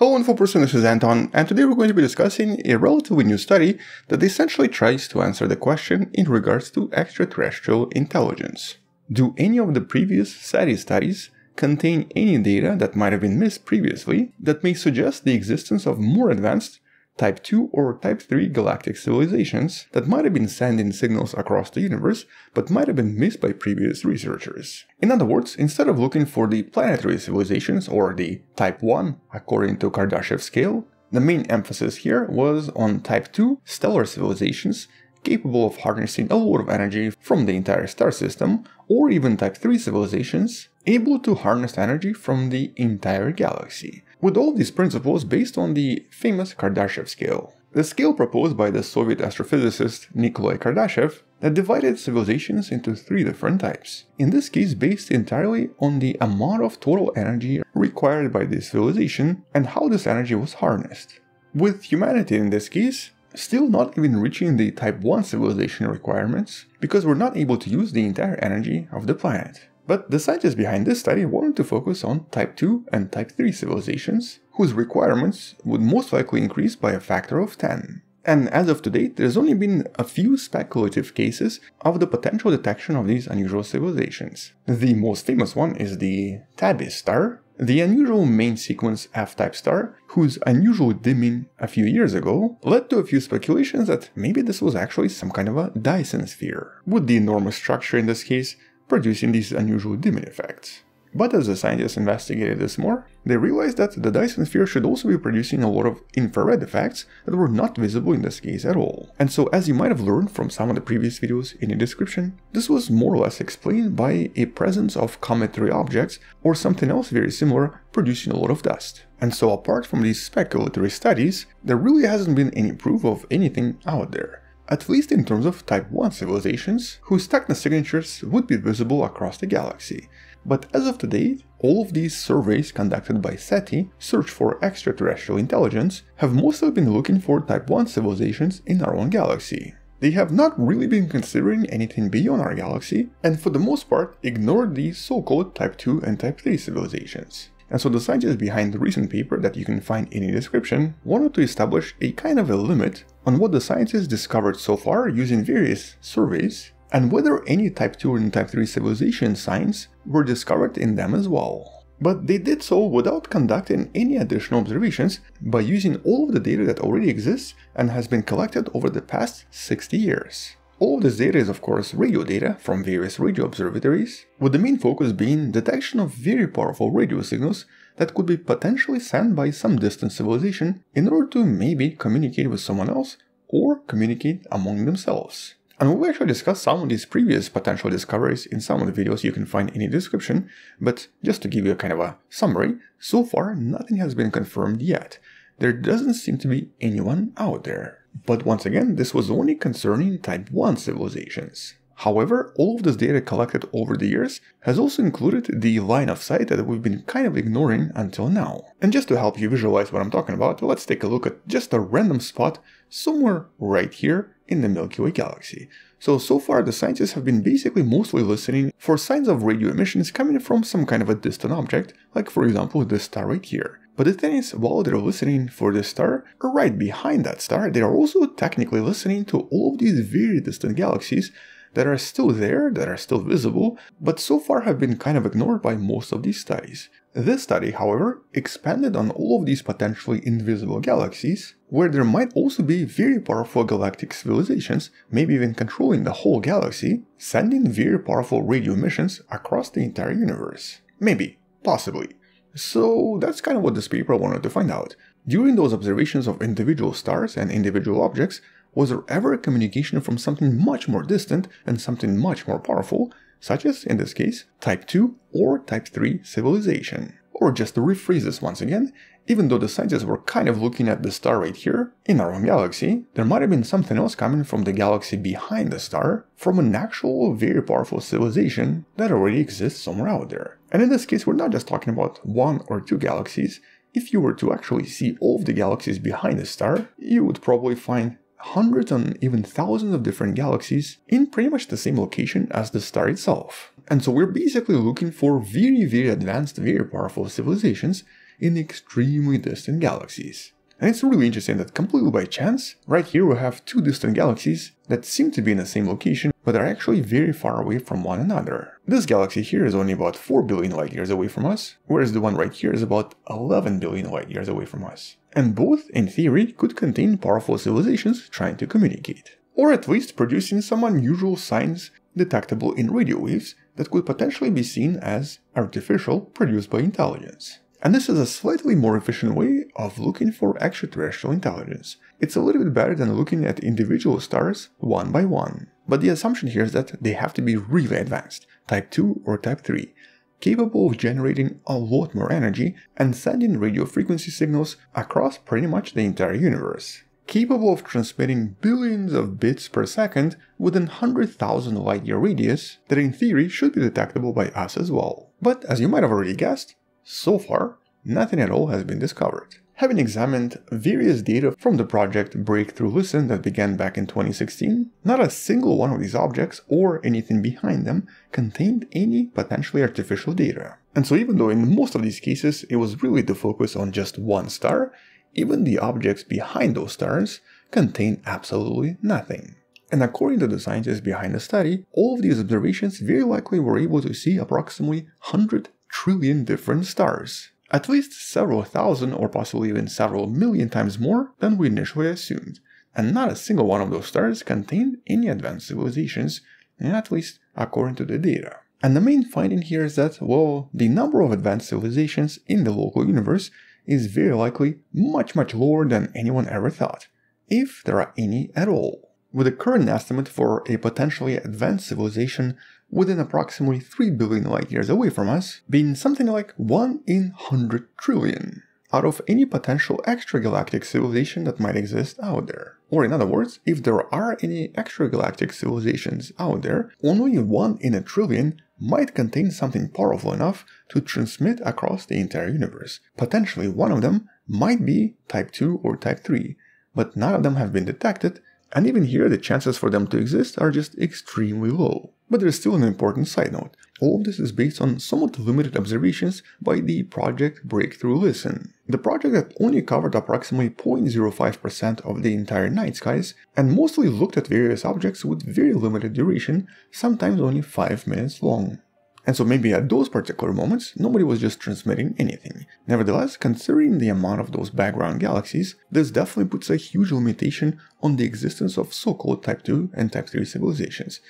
Hello InfoPerson, this is Anton, and today we're going to be discussing a relatively new study that essentially tries to answer the question in regards to extraterrestrial intelligence. Do any of the previous SETI studies contain any data that might have been missed previously that may suggest the existence of more advanced Type 2 or Type 3 galactic civilizations that might have been sending signals across the universe but might have been missed by previous researchers. In other words, instead of looking for the planetary civilizations or the Type 1 according to Kardashev scale, the main emphasis here was on Type 2 stellar civilizations capable of harnessing a lot of energy from the entire star system, or even Type 3 civilizations able to harness energy from the entire galaxy with all these principles based on the famous Kardashev scale. The scale proposed by the Soviet astrophysicist Nikolai Kardashev that divided civilizations into three different types, in this case based entirely on the amount of total energy required by the civilization and how this energy was harnessed. With humanity in this case, still not even reaching the Type 1 civilization requirements because we're not able to use the entire energy of the planet. But the scientists behind this study wanted to focus on Type 2 and Type 3 civilizations, whose requirements would most likely increase by a factor of 10. And as of today, there's only been a few speculative cases of the potential detection of these unusual civilizations. The most famous one is the Tabby star, the unusual main sequence F-type star, whose unusual dimming a few years ago led to a few speculations that maybe this was actually some kind of a Dyson sphere, with the enormous structure in this case producing these unusual dimming effects. But as the scientists investigated this more, they realized that the Dyson sphere should also be producing a lot of infrared effects that were not visible in this case at all. And so as you might have learned from some of the previous videos in the description, this was more or less explained by a presence of cometary objects or something else very similar producing a lot of dust. And so apart from these speculatory studies, there really hasn't been any proof of anything out there at least in terms of Type 1 civilizations, whose technosignatures would be visible across the galaxy. But as of today, all of these surveys conducted by SETI, Search for Extraterrestrial Intelligence, have mostly been looking for Type 1 civilizations in our own galaxy. They have not really been considering anything beyond our galaxy, and for the most part ignored these so-called Type 2 and Type 3 civilizations. And so the scientists behind the recent paper that you can find in the description wanted to establish a kind of a limit on what the scientists discovered so far using various surveys and whether any type 2 and type 3 civilization signs were discovered in them as well. But they did so without conducting any additional observations by using all of the data that already exists and has been collected over the past 60 years. All of this data is of course radio data from various radio observatories, with the main focus being detection of very powerful radio signals that could be potentially sent by some distant civilization in order to maybe communicate with someone else or communicate among themselves. And we'll actually discussed some of these previous potential discoveries in some of the videos you can find in the description, but just to give you a kind of a summary, so far nothing has been confirmed yet. There doesn't seem to be anyone out there. But once again, this was only concerning Type 1 civilizations. However, all of this data collected over the years has also included the line of sight that we've been kind of ignoring until now. And just to help you visualize what I'm talking about, let's take a look at just a random spot somewhere right here in the Milky Way galaxy. So, so far the scientists have been basically mostly listening for signs of radio emissions coming from some kind of a distant object, like for example this star right here. But the thing is, while they're listening for this star, right behind that star, they are also technically listening to all of these very distant galaxies that are still there, that are still visible, but so far have been kind of ignored by most of these studies. This study, however, expanded on all of these potentially invisible galaxies, where there might also be very powerful galactic civilizations, maybe even controlling the whole galaxy, sending very powerful radio emissions across the entire universe. Maybe, possibly. So that's kind of what this paper wanted to find out. During those observations of individual stars and individual objects, was there ever a communication from something much more distant and something much more powerful, such as, in this case, Type 2 or Type 3 civilization? Or just to rephrase this once again, even though the scientists were kind of looking at the star right here, in our own galaxy, there might have been something else coming from the galaxy behind the star, from an actual very powerful civilization that already exists somewhere out there. And in this case, we're not just talking about one or two galaxies. If you were to actually see all of the galaxies behind the star, you would probably find hundreds and even thousands of different galaxies in pretty much the same location as the star itself. And so we're basically looking for very, very advanced, very powerful civilizations in extremely distant galaxies. And it's really interesting that completely by chance, right here we have two distant galaxies that seem to be in the same location, but are actually very far away from one another. This galaxy here is only about 4 billion light years away from us, whereas the one right here is about 11 billion light years away from us. And both, in theory, could contain powerful civilizations trying to communicate. Or at least producing some unusual signs detectable in radio waves that could potentially be seen as artificial produced by intelligence. And this is a slightly more efficient way of looking for extraterrestrial intelligence. It's a little bit better than looking at individual stars one by one. But the assumption here is that they have to be really advanced, type 2 or type 3, capable of generating a lot more energy and sending radio frequency signals across pretty much the entire universe. Capable of transmitting billions of bits per second within 100,000 light year radius that in theory should be detectable by us as well. But as you might have already guessed, so far, nothing at all has been discovered. Having examined various data from the project Breakthrough Listen that began back in 2016, not a single one of these objects or anything behind them contained any potentially artificial data. And so even though in most of these cases it was really to focus on just one star, even the objects behind those stars contain absolutely nothing. And according to the scientists behind the study, all of these observations very likely were able to see approximately 100 trillion different stars. At least several thousand or possibly even several million times more than we initially assumed. And not a single one of those stars contained any advanced civilizations, at least according to the data. And the main finding here is that, well, the number of advanced civilizations in the local universe is very likely much much lower than anyone ever thought, if there are any at all with a current estimate for a potentially advanced civilization within approximately 3 billion light years away from us being something like 1 in 100 trillion out of any potential extragalactic civilization that might exist out there. Or in other words, if there are any extragalactic civilizations out there, only 1 in a trillion might contain something powerful enough to transmit across the entire universe. Potentially one of them might be Type 2 or Type 3, but none of them have been detected and even here, the chances for them to exist are just extremely low. But there's still an important side note. All of this is based on somewhat limited observations by the project Breakthrough Listen. The project that only covered approximately 0.05% of the entire night skies and mostly looked at various objects with very limited duration, sometimes only 5 minutes long. And so maybe at those particular moments, nobody was just transmitting anything. Nevertheless, considering the amount of those background galaxies, this definitely puts a huge limitation on the existence of so-called Type 2 and Type 3 civilizations.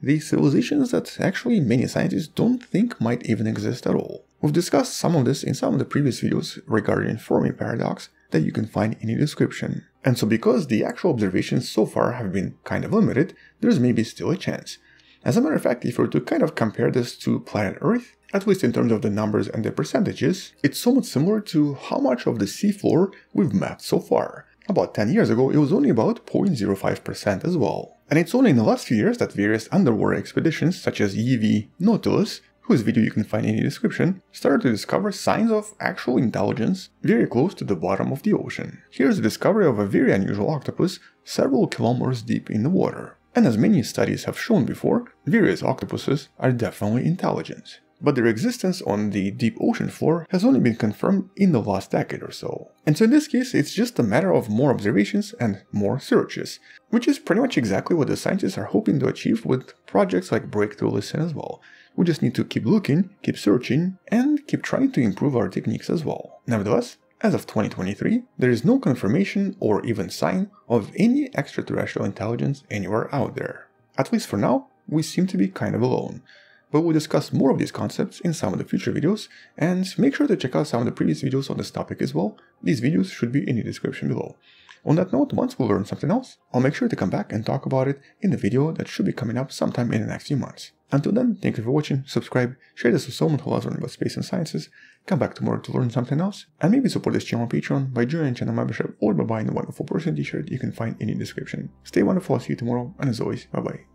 These civilizations that actually many scientists don't think might even exist at all. We've discussed some of this in some of the previous videos regarding Fermi paradox that you can find in the description. And so because the actual observations so far have been kind of limited, there's maybe still a chance. As a matter of fact, if we were to kind of compare this to planet Earth, at least in terms of the numbers and the percentages, it's somewhat similar to how much of the seafloor we've mapped so far. About 10 years ago, it was only about 0.05% as well. And it's only in the last few years that various underwater expeditions such as EV Nautilus, whose video you can find in the description, started to discover signs of actual intelligence very close to the bottom of the ocean. Here's the discovery of a very unusual octopus several kilometers deep in the water. And as many studies have shown before, various octopuses are definitely intelligent. But their existence on the deep ocean floor has only been confirmed in the last decade or so. And so in this case, it's just a matter of more observations and more searches, which is pretty much exactly what the scientists are hoping to achieve with projects like Breakthrough Listen as well. We just need to keep looking, keep searching, and keep trying to improve our techniques as well. Nevertheless, as of 2023, there is no confirmation or even sign of any extraterrestrial intelligence anywhere out there. At least for now, we seem to be kind of alone. But we'll discuss more of these concepts in some of the future videos, and make sure to check out some of the previous videos on this topic as well. These videos should be in the description below. On that note, once we learn something else, I'll make sure to come back and talk about it in the video that should be coming up sometime in the next few months. Until then, thank you for watching, subscribe, share this with someone who loves learning about space and sciences, come back tomorrow to learn something else, and maybe support this channel on Patreon by joining channel membership or by buying the wonderful person t-shirt you can find in the description. Stay wonderful, I'll see you tomorrow, and as always, bye bye.